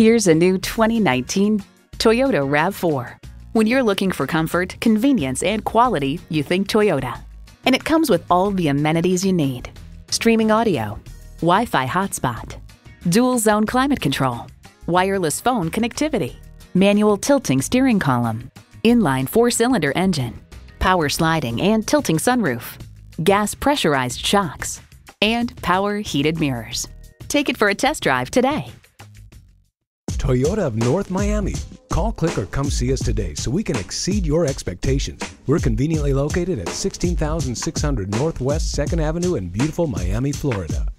Here's a new 2019 Toyota RAV4. When you're looking for comfort, convenience, and quality, you think Toyota. And it comes with all the amenities you need. Streaming audio, Wi-Fi hotspot, dual zone climate control, wireless phone connectivity, manual tilting steering column, inline four-cylinder engine, power sliding and tilting sunroof, gas pressurized shocks, and power heated mirrors. Take it for a test drive today. Toyota of North Miami. Call, click, or come see us today so we can exceed your expectations. We're conveniently located at 16600 Northwest 2nd Avenue in beautiful Miami, Florida.